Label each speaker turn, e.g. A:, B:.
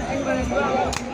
A: Gracias.